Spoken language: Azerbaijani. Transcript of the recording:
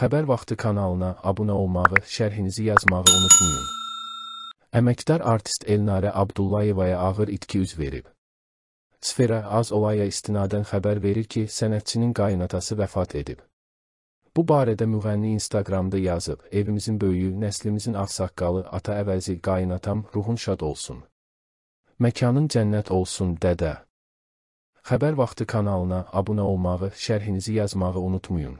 Xəbər vaxtı kanalına abunə olmağı, şərhinizi yazmağı unutmayın. Əməkdar artist Elnarə Abdullayevaya ağır itki üz verib. Sfera az olaya istinadən xəbər verir ki, sənətçinin qaynatası vəfat edib. Bu barədə müğənni Instagramda yazıb, evimizin böyüyü, nəslimizin ağsaqqalı, ata əvəzi, qaynatam, ruhun şad olsun. Məkanın cənnət olsun, dədə. Xəbər vaxtı kanalına abunə olmağı, şərhinizi yazmağı unutmayın.